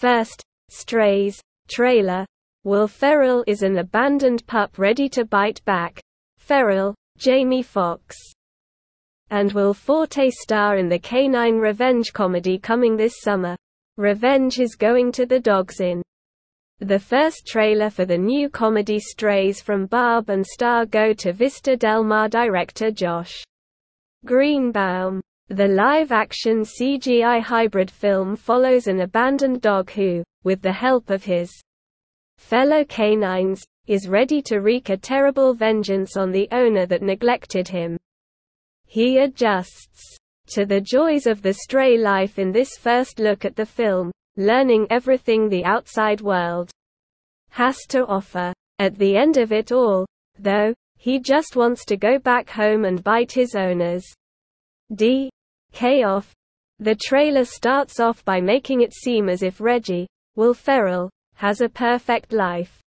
First, Strays, trailer. Will Ferrell is an abandoned pup ready to bite back. Ferrell, Jamie Foxx. And Will Forte star in the canine revenge comedy coming this summer. Revenge is going to the dogs in. The first trailer for the new comedy Strays from Barb and Star go to Vista Del Mar director Josh Greenbaum. The live-action CGI hybrid film follows an abandoned dog who, with the help of his fellow canines, is ready to wreak a terrible vengeance on the owner that neglected him. He adjusts to the joys of the stray life in this first look at the film, learning everything the outside world has to offer. At the end of it all, though, he just wants to go back home and bite his owners. D. K off. The trailer starts off by making it seem as if Reggie, Will Ferrell, has a perfect life.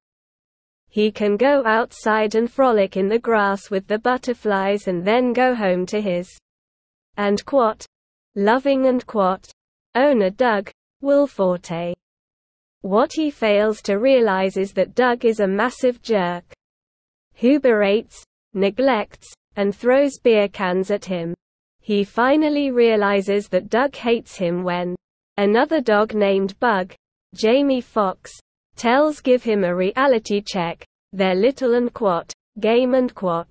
He can go outside and frolic in the grass with the butterflies and then go home to his and quat, loving and quat, owner Doug, Will Forte. What he fails to realize is that Doug is a massive jerk who berates, neglects, and throws beer cans at him. He finally realizes that Doug hates him when another dog named Bug, Jamie Foxx, tells give him a reality check, their little and quat, game and quat.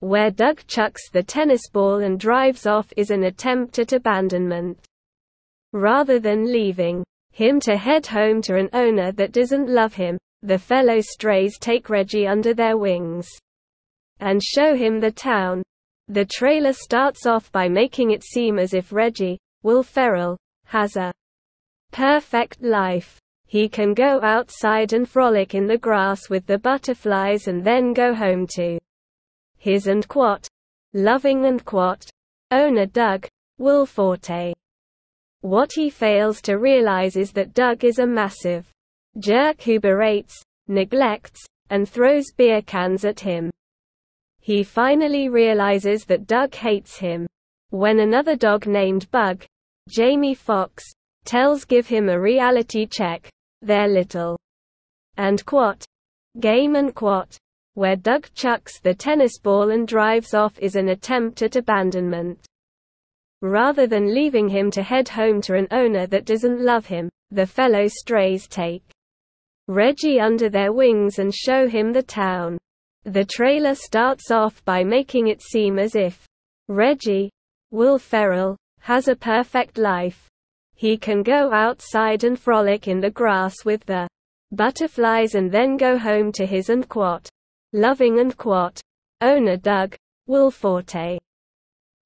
Where Doug chucks the tennis ball and drives off is an attempt at abandonment. Rather than leaving him to head home to an owner that doesn't love him, the fellow strays take Reggie under their wings and show him the town. The trailer starts off by making it seem as if Reggie, Will Ferrell, has a perfect life. He can go outside and frolic in the grass with the butterflies and then go home to his and quat, loving and quat, owner Doug, Will Forte. What he fails to realize is that Doug is a massive jerk who berates, neglects, and throws beer cans at him. He finally realizes that Doug hates him. When another dog named Bug, Jamie Foxx, tells give him a reality check, their little and quat, game and quat, where Doug chucks the tennis ball and drives off is an attempt at abandonment. Rather than leaving him to head home to an owner that doesn't love him, the fellow strays take Reggie under their wings and show him the town. The trailer starts off by making it seem as if Reggie, Will Ferrell, has a perfect life. He can go outside and frolic in the grass with the butterflies and then go home to his and quat loving and quat, owner Doug, Will Forte.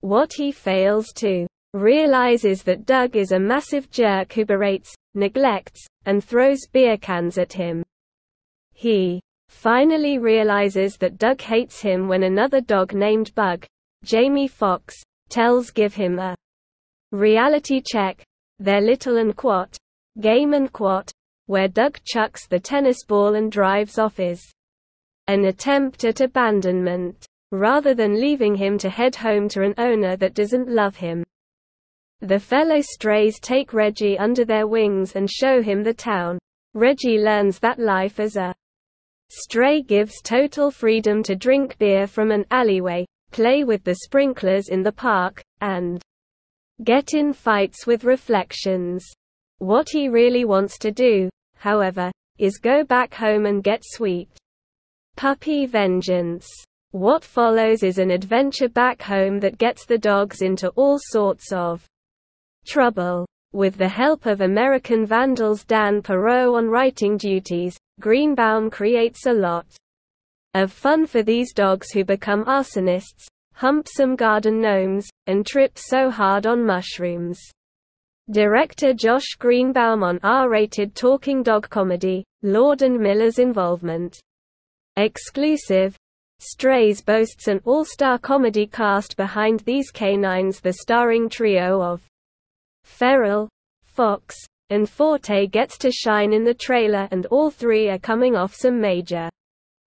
What he fails to realize is that Doug is a massive jerk who berates, neglects, and throws beer cans at him. He finally realizes that Doug hates him when another dog named Bug, Jamie Foxx, tells give him a reality check, their little and quat, game and quat, where Doug chucks the tennis ball and drives off is an attempt at abandonment, rather than leaving him to head home to an owner that doesn't love him. The fellow strays take Reggie under their wings and show him the town. Reggie learns that life as a stray gives total freedom to drink beer from an alleyway, play with the sprinklers in the park, and get in fights with reflections. What he really wants to do, however, is go back home and get sweet. Puppy Vengeance. What follows is an adventure back home that gets the dogs into all sorts of trouble. With the help of American Vandal's Dan Perrault on writing duties, Greenbaum creates a lot of fun for these dogs who become arsonists, hump some garden gnomes, and trip so hard on mushrooms. Director Josh Greenbaum on R-rated talking dog comedy, Lord and Miller's involvement Exclusive. Strays boasts an all-star comedy cast behind these canines the starring trio of Ferrell, Foxx, and Forte gets to shine in the trailer and all three are coming off some major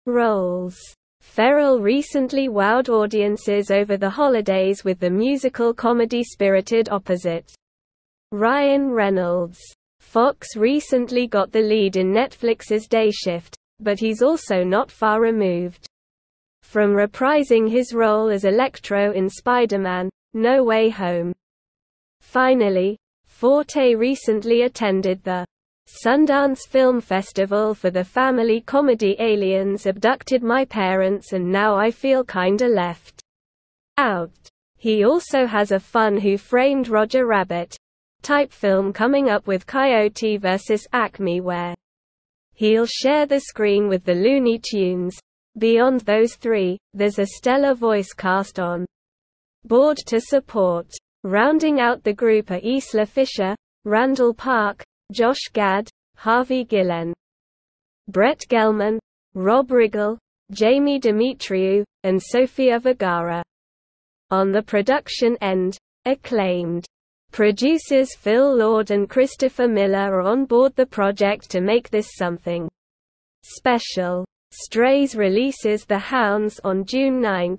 roles. Ferrell recently wowed audiences over the holidays with the musical comedy Spirited Opposite. Ryan Reynolds Foxx recently got the lead in Netflix's Day Shift, but he's also not far removed from reprising his role as Electro in Spider-Man, No Way Home. Finally, Forte recently attended the Sundance Film Festival for the family comedy Aliens Abducted My Parents and Now I Feel Kinda Left Out. He also has a fun Who Framed Roger Rabbit type film coming up with Coyote vs. Acme where he'll share the screen with the Looney Tunes. Beyond those three, there's a stellar voice cast on board to support. Rounding out the group are Isla Fisher, Randall Park, Josh Gad, Harvey Guillen, Brett Gelman, Rob Riggle, Jamie Demetriou, and Sofia Vergara. On the production end, acclaimed producers Phil Lord and Christopher Miller are on board the project to make this something special. Strays releases The Hounds on June 9.